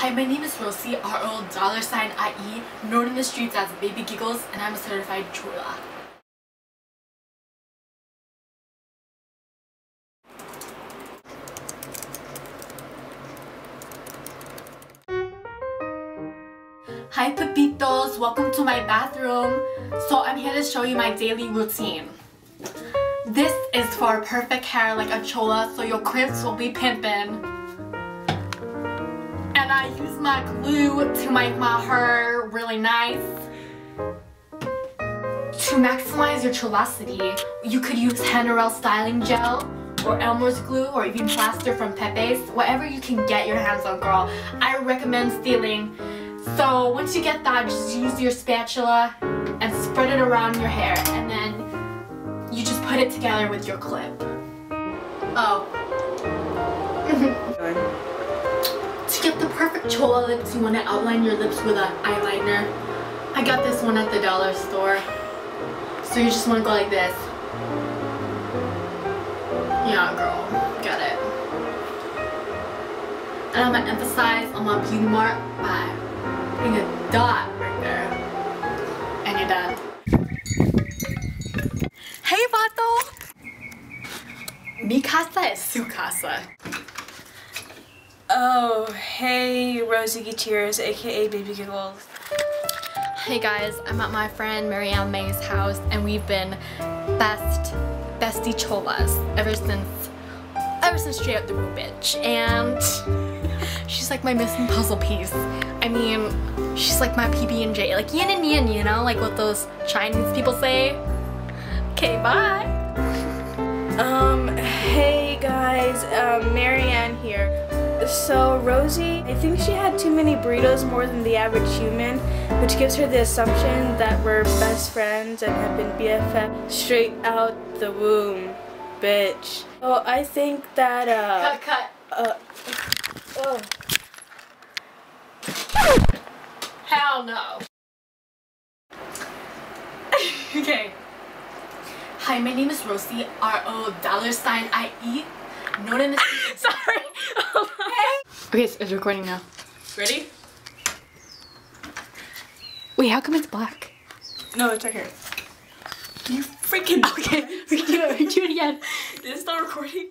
Hi, my name is Rosie, R-O dollar sign I-E, known in the streets as Baby Giggles, and I'm a certified chola. Hi Pepitos, welcome to my bathroom. So I'm here to show you my daily routine. This is for perfect hair like a chola so your crips will be pimpin'. I use my glue to make my hair really nice. To maximize your cholacity, you could use Hanarel styling gel or Elmer's glue or even plaster from Pepe's, whatever you can get your hands on girl. I recommend stealing so once you get that, just use your spatula and spread it around your hair and then you just put it together with your clip. Oh. chola lips, you want to outline your lips with an eyeliner. I got this one at the dollar store. So you just want to go like this. Yeah, girl. Got it. And I'm going to emphasize on my Beauty mark by putting a dot right there. And you're done. Hey, Vato! Mi casa es su casa. Oh, hey, Rosie Gutierrez, aka Baby Giggles. Hey guys, I'm at my friend Marianne May's house and we've been best bestie cholas ever since ever since straight up the woo bitch and she's like my missing puzzle piece. I mean, she's like my PB&J, like yin and yin, you know, like what those Chinese people say. Okay, bye. Um, hey guys, um, Marianne here. So Rosie, I think she had too many burritos more than the average human, which gives her the assumption that we're best friends and have been BFF straight out the womb, bitch. So I think that, uh... Cut, cut. Uh, oh. Hell no. okay. Hi, my name is Rosie, R-O dollar sign I-E, known in the Sorry. Okay, it's, it's recording now. Ready? Wait, how come it's black? No, it's right here. You freaking... Okay, we can do it, we can do it again. Is it still recording?